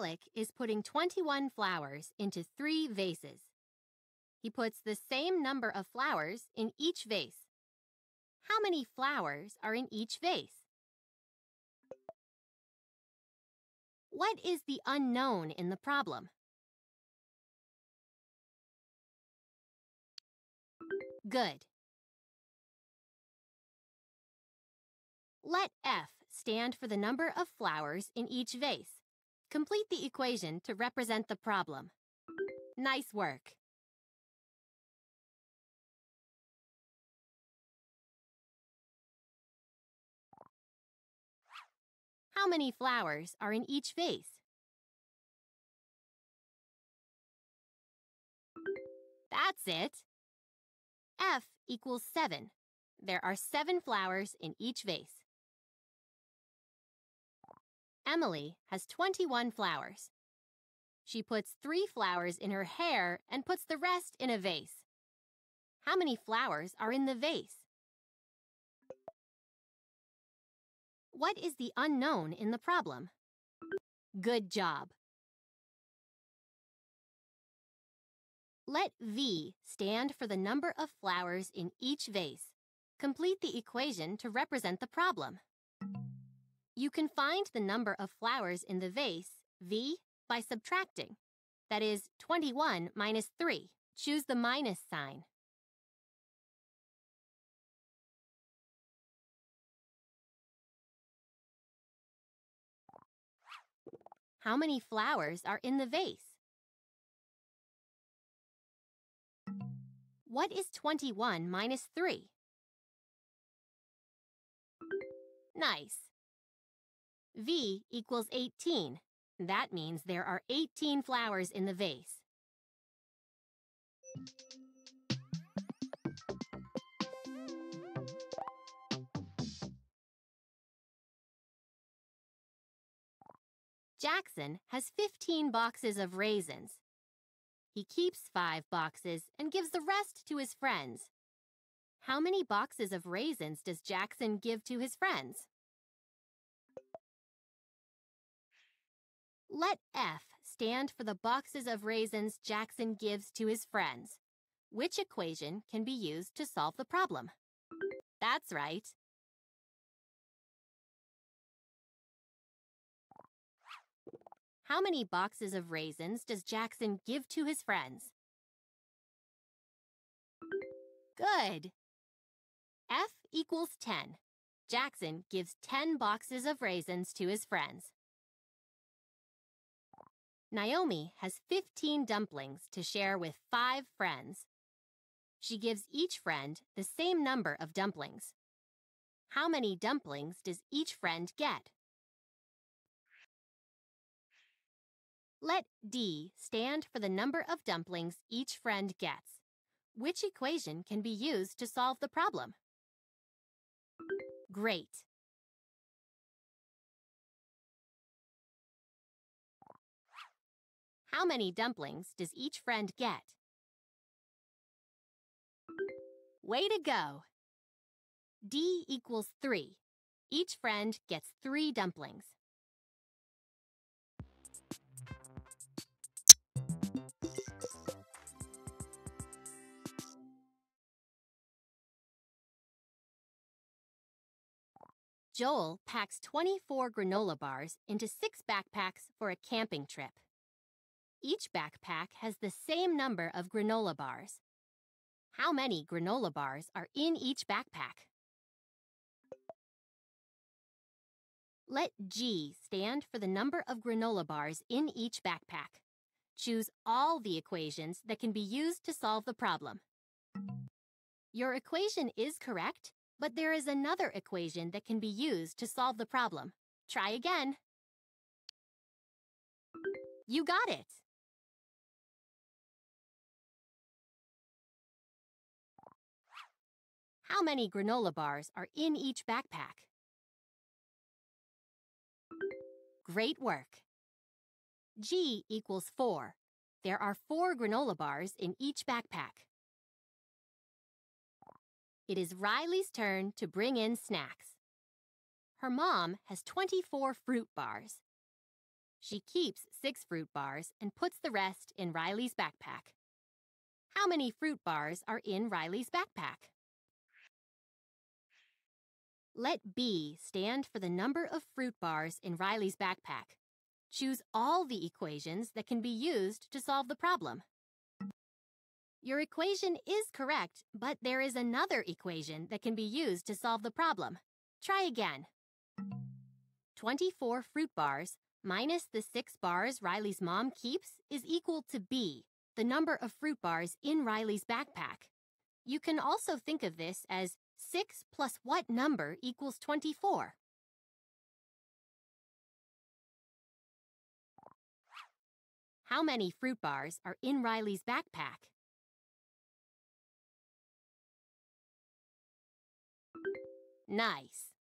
Alec is putting 21 flowers into three vases. He puts the same number of flowers in each vase. How many flowers are in each vase? What is the unknown in the problem? Good. Let F stand for the number of flowers in each vase. Complete the equation to represent the problem. Nice work. How many flowers are in each vase? That's it. F equals 7. There are 7 flowers in each vase. Emily has 21 flowers. She puts three flowers in her hair and puts the rest in a vase. How many flowers are in the vase? What is the unknown in the problem? Good job. Let V stand for the number of flowers in each vase. Complete the equation to represent the problem. You can find the number of flowers in the vase, V, by subtracting. That is 21 minus 3. Choose the minus sign. How many flowers are in the vase? What is 21 minus 3? Nice. V equals 18. That means there are 18 flowers in the vase. Jackson has 15 boxes of raisins. He keeps five boxes and gives the rest to his friends. How many boxes of raisins does Jackson give to his friends? Let F stand for the boxes of raisins Jackson gives to his friends. Which equation can be used to solve the problem? That's right. How many boxes of raisins does Jackson give to his friends? Good. F equals 10. Jackson gives 10 boxes of raisins to his friends. Naomi has 15 dumplings to share with five friends. She gives each friend the same number of dumplings. How many dumplings does each friend get? Let D stand for the number of dumplings each friend gets. Which equation can be used to solve the problem? Great. How many dumplings does each friend get? Way to go! D equals 3. Each friend gets 3 dumplings. Joel packs 24 granola bars into six backpacks for a camping trip. Each backpack has the same number of granola bars. How many granola bars are in each backpack? Let G stand for the number of granola bars in each backpack. Choose all the equations that can be used to solve the problem. Your equation is correct, but there is another equation that can be used to solve the problem. Try again. You got it! How many granola bars are in each backpack? Great work! G equals 4. There are 4 granola bars in each backpack. It is Riley's turn to bring in snacks. Her mom has 24 fruit bars. She keeps six fruit bars and puts the rest in Riley's backpack. How many fruit bars are in Riley's backpack? Let B stand for the number of fruit bars in Riley's backpack. Choose all the equations that can be used to solve the problem. Your equation is correct, but there is another equation that can be used to solve the problem. Try again. 24 fruit bars minus the 6 bars Riley's mom keeps is equal to B, the number of fruit bars in Riley's backpack. You can also think of this as 6 plus what number equals 24? How many fruit bars are in Riley's backpack? Nice.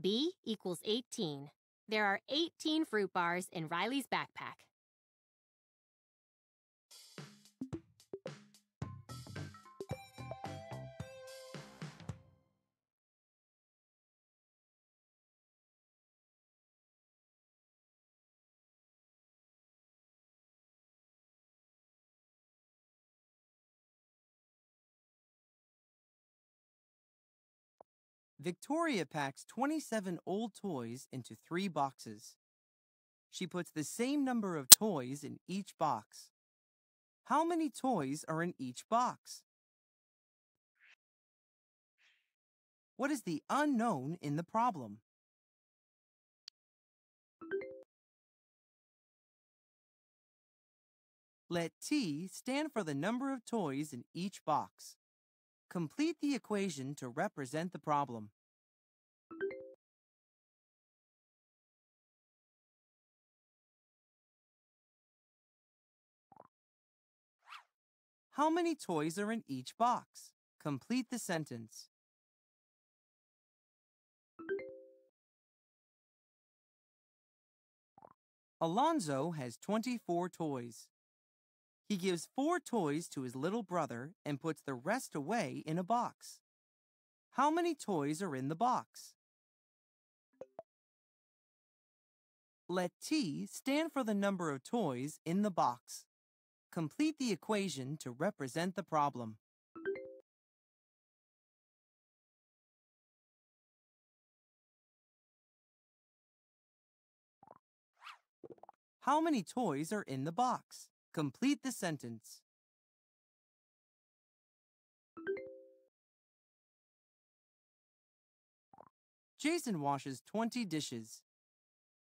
B equals 18. There are 18 fruit bars in Riley's backpack. Victoria packs 27 old toys into three boxes. She puts the same number of toys in each box. How many toys are in each box? What is the unknown in the problem? Let T stand for the number of toys in each box. Complete the equation to represent the problem. How many toys are in each box? Complete the sentence. Alonzo has 24 toys. He gives four toys to his little brother and puts the rest away in a box. How many toys are in the box? Let T stand for the number of toys in the box. Complete the equation to represent the problem. How many toys are in the box? Complete the sentence. Jason washes 20 dishes.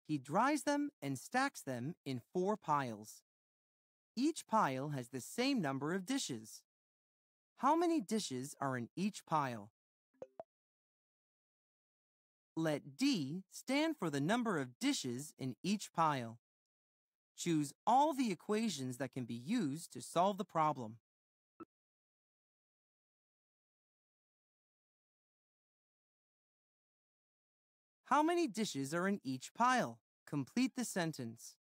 He dries them and stacks them in four piles. Each pile has the same number of dishes. How many dishes are in each pile? Let D stand for the number of dishes in each pile. Choose all the equations that can be used to solve the problem. How many dishes are in each pile? Complete the sentence.